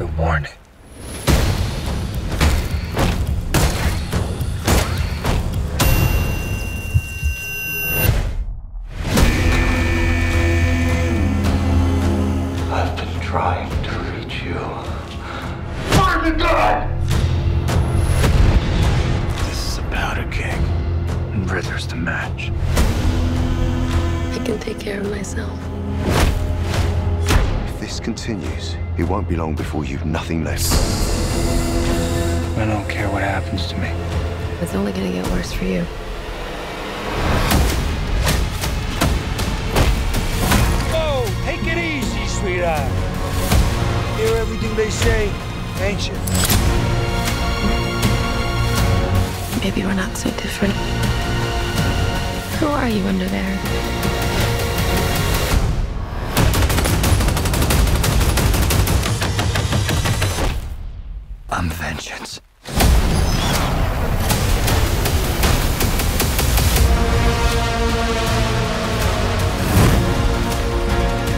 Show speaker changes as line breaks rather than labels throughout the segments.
A warning. I've been trying to reach you. Find the God! This is a powder keg, and Riddler's the match.
I can take care of myself.
If this continues, it won't be long before you've nothing left.
I don't care what happens to me.
It's only gonna get worse for you.
Whoa, take it easy, sweetheart. Hear everything they say, ain't you?
Maybe we're not so different. Who are you under there?
some vengeance.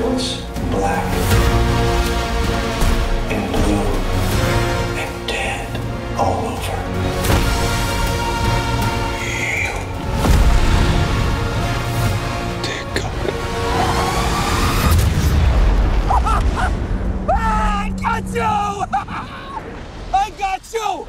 What's black? 수.